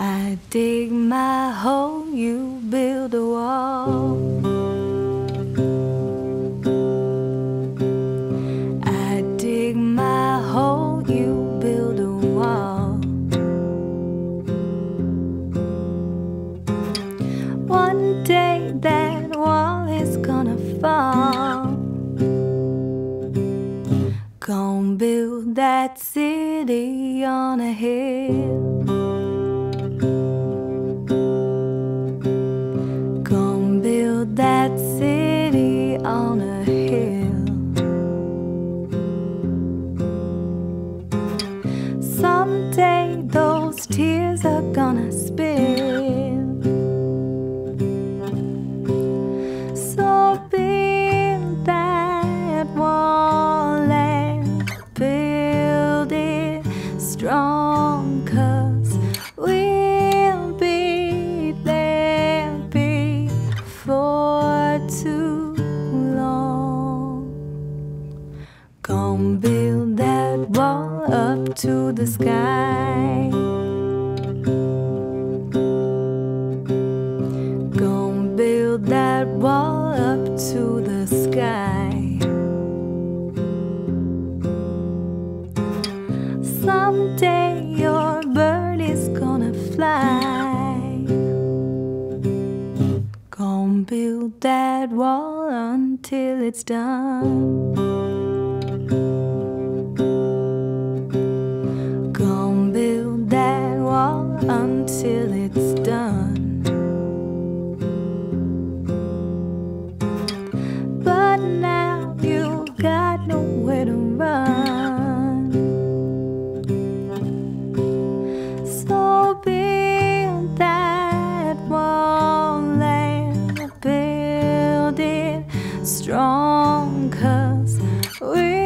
I dig my hole, that city on a hill. Build that city on a hill. Someday those tears are gonna spill. Wall up to the sky. Gonna build that wall up to the sky. Someday your bird is gonna fly. Gonna build that wall until it's done. now you got nowhere to run. So build that wall and build it strong, cause we